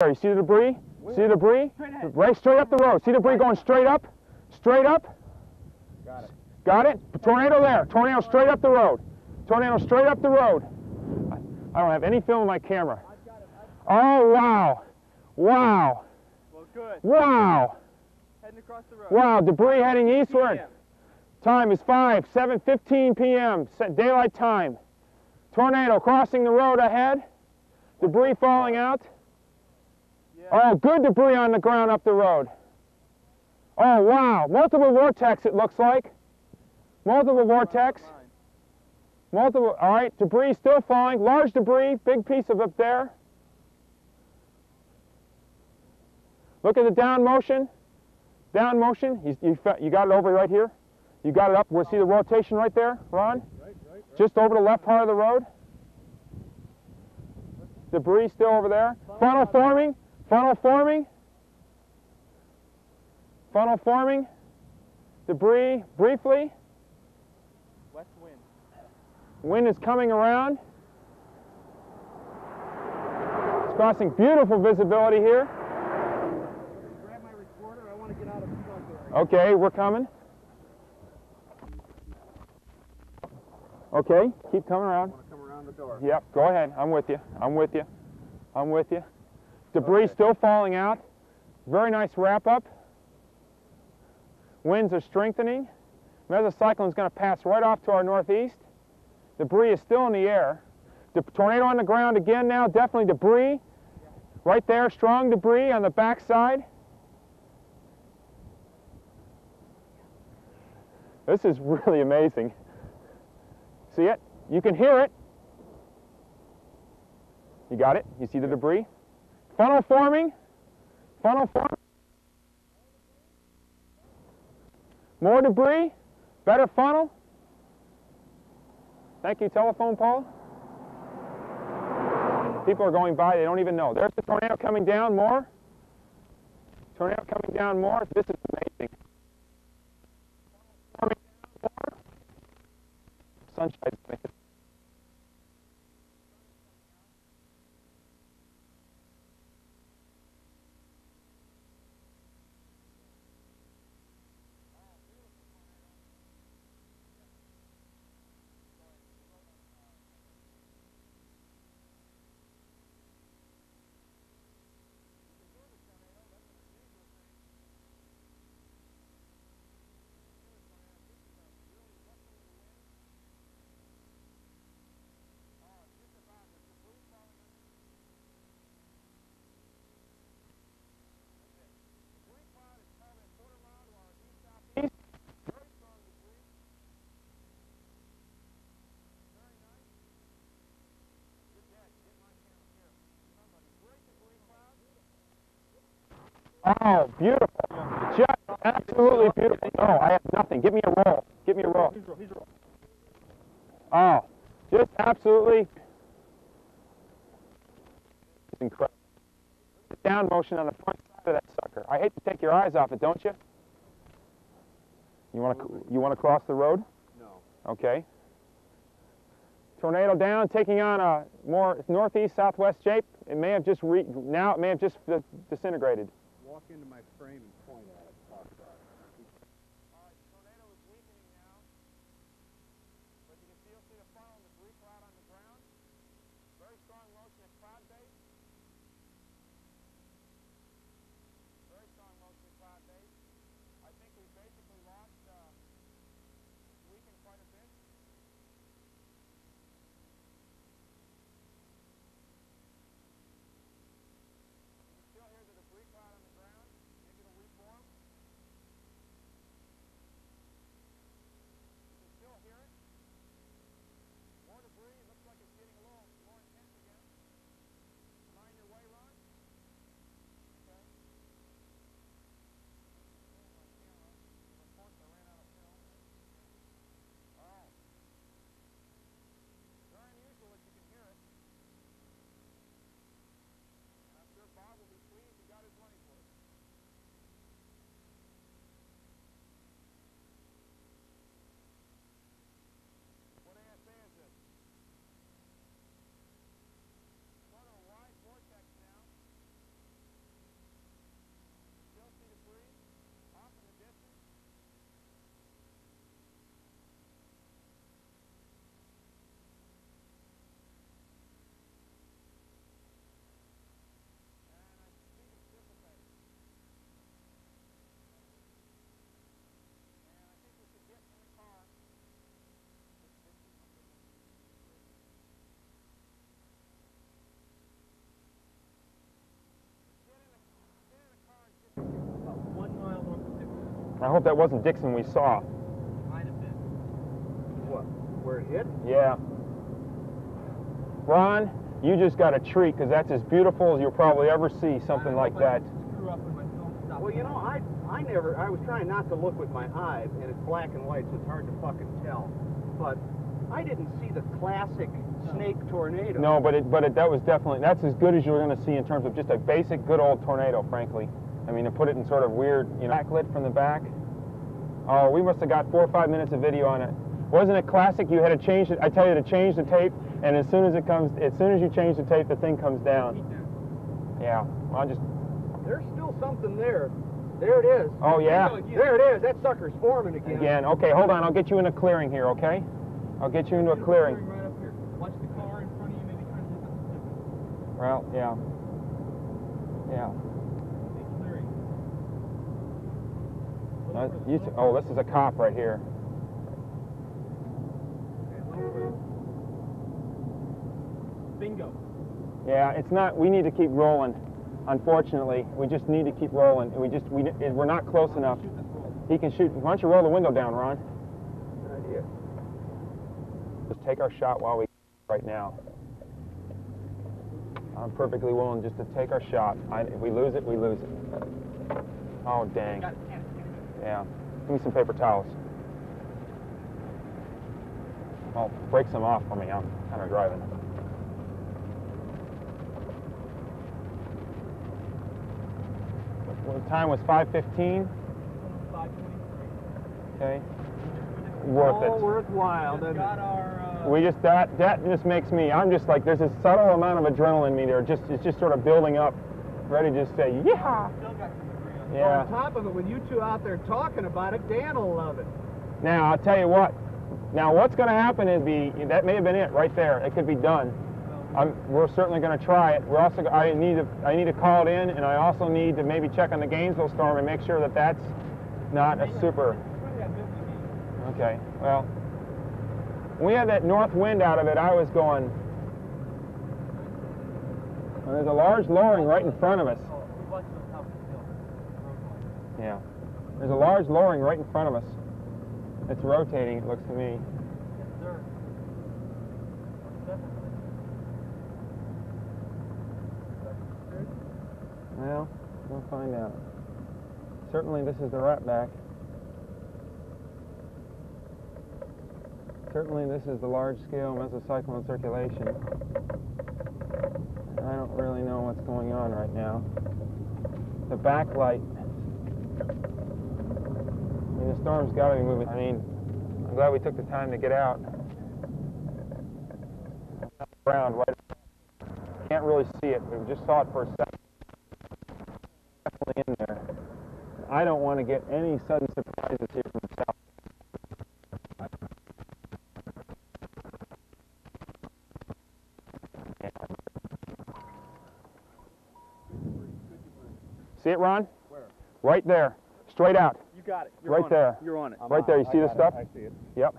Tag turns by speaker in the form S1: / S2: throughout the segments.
S1: there. You see the debris? See the debris? Right straight up the road. See the debris going straight up? Straight up?
S2: Got it.
S1: Got it? Tornado there. Tornado straight up the road. Tornado straight up the road. I don't have any film in my camera. Oh, wow. Wow.
S2: Well, good.
S1: Wow.
S2: Heading across the road.
S1: Wow. Debris heading eastward. Time is 5, 7.15 p.m. Daylight time. Tornado crossing the road ahead. Debris falling out. Oh, good debris on the ground up the road. Oh, wow. Multiple vortex, it looks like. Multiple vortex. Multiple, all right, debris still falling. Large debris, big piece of up there. Look at the down motion. Down motion. You, you, you got it over right here? You got it up. We'll see the rotation right there, Ron?
S2: Right, right, right.
S1: Just over the left part of the road. Debris still over there. Funnel forming. Funnel forming. Funnel forming. Debris briefly.
S2: West wind.
S1: Wind is coming around. It's crossing beautiful visibility here.
S2: Grab my recorder. I want to get out of front there.
S1: Okay, we're coming. Okay, keep coming
S2: I
S1: around.
S2: want to come around the door.
S1: Yep, go ahead. I'm with you. I'm with you. I'm with you. Debris
S2: Okay.
S1: still falling out. Very nice wrap up. Winds are strengthening. Mesocyclone is going to pass right off to our northeast. Debris is still in the air. The tornado on the ground again now. Definitely debris. Right there, strong debris on the backside. This is really amazing. See it? You can hear it. You got it? You see the debris? Funnel forming. Funnel forming. More debris. Better funnel. Thank you, telephone pole. People are going by, they don't even know. There's the tornado coming down more. Tornado coming down more. This is amazing. Sunshine's amazing. Oh, beautiful. Just absolutely beautiful. No, I have nothing. Give me a roll. Give me a roll.
S2: He's roll. He's roll.
S1: Oh, just absolutely it's incredible. Down motion on the front side of that sucker. I hate to take your eyes off it, don't you? You want to you want to cross the road?
S2: No.
S1: Okay. Tornado down, taking on a more northeast southwest shape. It may have just re- now it may have just disintegrated.
S2: Walk into my frame and point at it. Talk about it.
S1: tornado is weakening now, but you can still see the funnel and debris cloud on the ground. Very strong motion at cloud base. Very strong motion at cloud base. I think we basically lost, uh, weakened quite a bit. You can still hear the debris cloud on the ground. Maybe it'll reform. I hope that wasn't Dickson we saw.
S2: Might have been.
S3: What? Where it hit?
S1: Yeah. Ron, you just got a treat because that's as beautiful as you'll probably ever see something like that.
S2: Screw up my film.
S3: Well, you know, I I never. I was trying not to look with my eyes, and it's black and white, so it's hard to fucking tell. But I didn't see the classic snake tornado.
S1: No, but it, but it, that was definitely that's as good as you're going to see in terms of just a basic good old tornado, frankly. I mean, to put it in sort of weird, you know, backlit from the back. Oh, we must have got four or five minutes of video on it. Wasn't it classic? You had to change it. I tell you to change the tape, and as soon as it comes, as soon as you change the tape, the thing comes down. Yeah, I'll just.
S3: There's still something there. There it is.
S1: Oh yeah.
S3: There it is. That sucker's forming again.
S1: Again. Okay, hold on. I'll get you in a clearing here. Okay. I'll get you into a clearing.
S2: Right up here. Watch the car in front of you, maybe try to hit something different.
S1: Well, yeah. Yeah.
S2: Big clearing.
S1: Uh, you oh, this is a cop right here.
S2: further. Okay, little further. Bingo.
S1: Yeah, it's not. We need to keep rolling. Unfortunately, we just need to keep rolling. We just we we're not close enough.
S2: Shoot this roll.
S1: He can shoot. Why don't you roll the window down, Ron?
S3: Good idea.
S1: Just take our shot while we right now. I'm perfectly willing just to take our shot. I, if we lose it, we lose it. Oh dang.
S2: Got it. Can it.
S1: Yeah. Give me some paper towels. Well, break some off for me. I'm kind of driving. Well, the time was 5:15.
S2: 523.
S1: Okay. Worth
S3: All
S1: it.
S3: worthwhile,
S2: Just got our. Uh,
S1: We just that that just makes me. I'm just like there's a subtle amount of adrenaline in me there. Just it's just sort of building up, ready to just say yeah. Yeah.
S3: On top of it, when you two out there talking about it, Dan will love it.
S1: Now I'll tell you what. Now what's going to happen is be that may have been it right there. It could be done. I'm, we're certainly going to try it. We're also I need to I need to call it in, and I also need to maybe check on the Gainesville storm and make sure that that's not a super.
S2: Probably had 50 feet.
S1: Okay. Well, when we had that north wind out of it, I was going. Well, there's a large lowering right in front of us.
S2: Oh, we watched it on top of the hill. Road line.
S1: Yeah. There's a large lowering right in front of us. It's rotating, it looks to me.
S2: Yes, sir. Definitely.
S1: Well, we'll find out. Certainly this is the rat back. Certainly this is the large-scale mesocyclone circulation. I don't really know what's going on right now. The backlight. I mean, the storm's got to be moving. I mean, I'm glad we took the time to get out. Around right. Can't really see it. We just saw it for a second. Definitely in there. I don't want to get any sudden surprises here from the south. See it, Ron?
S3: Where?
S1: Right there. Straight out.
S3: You got it. You're
S1: Right
S3: on it.
S1: there.
S3: You're on it.
S1: Right there. You see the stuff?
S3: I see it.
S1: Yep.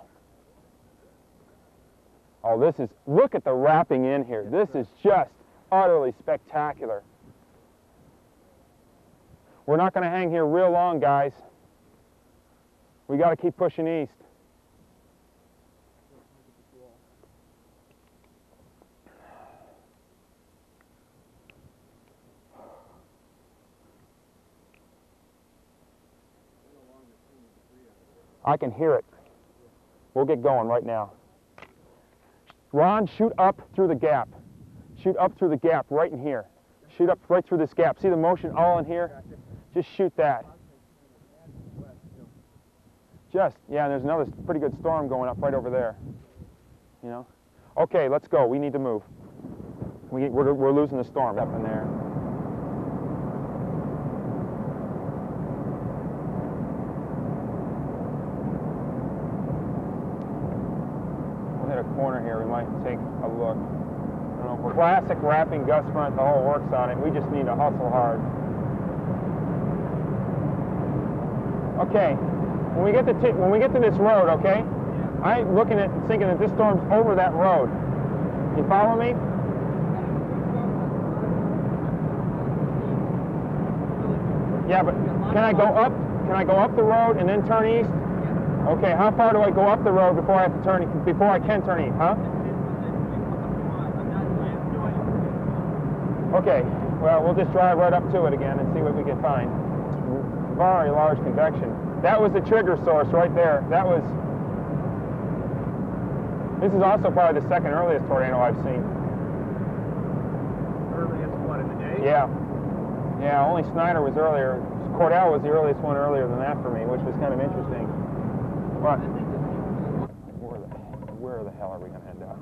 S1: Oh, this is, look at the wrapping in here. This is just utterly spectacular. We're not going to hang here real long, guys. We got to keep pushing east. I can hear it. We'll get going right now. Ron, shoot up through the gap. Shoot up through the gap right in here. Shoot up right through this gap. See the motion all in here? Just shoot that. Just, yeah, there's another pretty good storm going up right over there. You know? Okay, let's go. We need to move. We, we're, we're losing the storm up in there. We'll hit a corner here. We might take a look. I don't know classic wrapping gust front. The whole works on it. We just need to hustle hard. Okay. When we get to when we get to this road, okay? I'm looking at thinking that this storm's over that road. You follow me? Yeah, but can I go up? can I go up the road and then turn east? Okay, how far do I go up the road before I have to turn, before I can turn east, huh? Okay, well, we'll just drive right up to it again and see what we can find. Very large convection. That was the trigger source right there. That was, this is also probably the second earliest tornado I've seen.
S3: Earliest, what, in the day?
S1: Yeah. Yeah, only Snyder was earlier. Cordell was the earliest one earlier than that for me, which was kind of interesting. But where the, where the hell are we going to end up?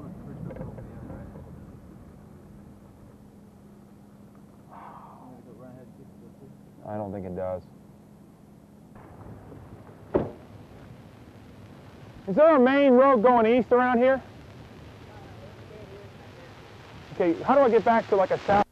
S1: I don't think it does. Is there a main road going east around here? Okay, how do I get back to like a south?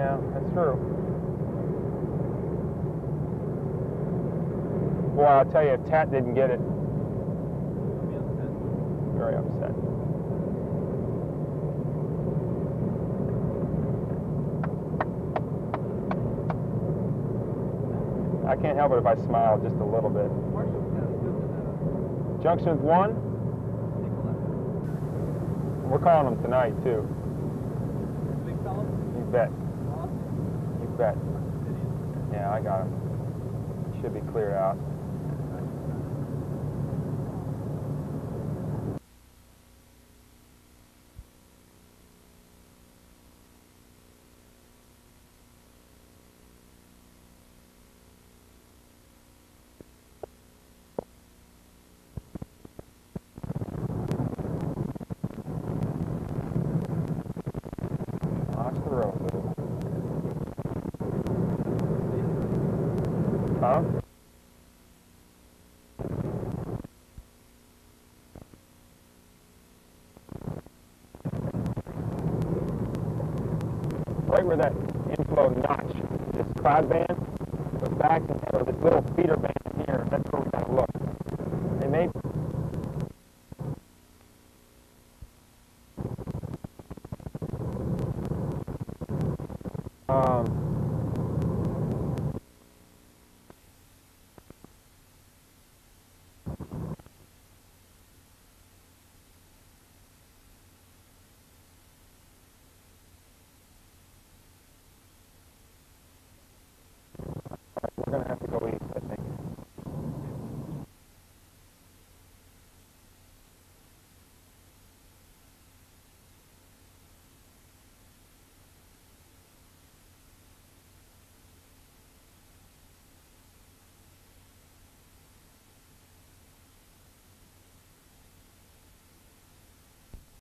S1: Yeah, that's true. Boy, I'll tell you, if Tat didn't get it, very upset. I can't help it if I smile just a little bit. Junction one, we're calling them tonight too. You bet. Yeah, I got him. Should be cleared out. Watch the road, Lou. Right where that inflow notch, this cloud band? Goes back and this little feeder band